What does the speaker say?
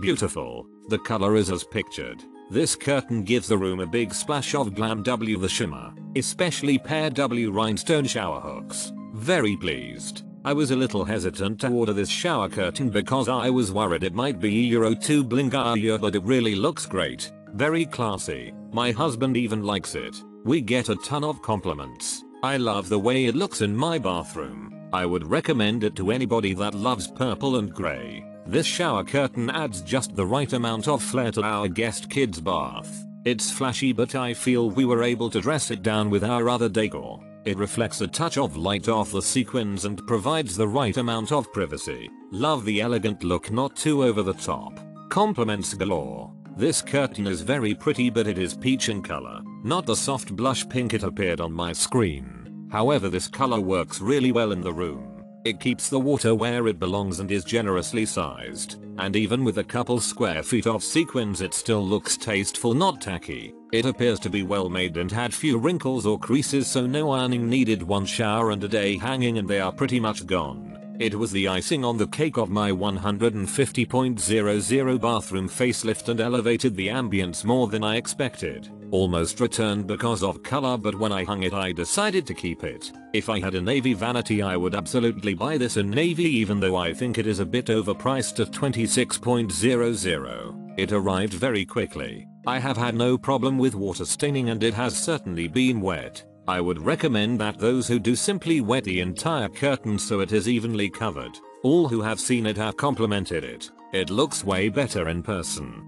Beautiful. The color is as pictured. This curtain gives the room a big splash of glam W the shimmer, especially pair W rhinestone shower hooks. Very pleased. I was a little hesitant to order this shower curtain because I was worried it might be Euro 2 blinga but it really looks great. Very classy. My husband even likes it. We get a ton of compliments. I love the way it looks in my bathroom. I would recommend it to anybody that loves purple and grey. This shower curtain adds just the right amount of flair to our guest kid's bath. It's flashy but I feel we were able to dress it down with our other decor. It reflects a touch of light off the sequins and provides the right amount of privacy. Love the elegant look not too over the top. Compliments galore. This curtain is very pretty but it is peach in color, not the soft blush pink it appeared on my screen. However this color works really well in the room. It keeps the water where it belongs and is generously sized, and even with a couple square feet of sequins it still looks tasteful not tacky. It appears to be well made and had few wrinkles or creases so no ironing needed one shower and a day hanging and they are pretty much gone. It was the icing on the cake of my 150.00 bathroom facelift and elevated the ambience more than I expected. Almost returned because of color but when I hung it I decided to keep it. If I had a navy vanity I would absolutely buy this in navy even though I think it is a bit overpriced at 26.00. It arrived very quickly. I have had no problem with water staining and it has certainly been wet. I would recommend that those who do simply wet the entire curtain so it is evenly covered. All who have seen it have complimented it. It looks way better in person.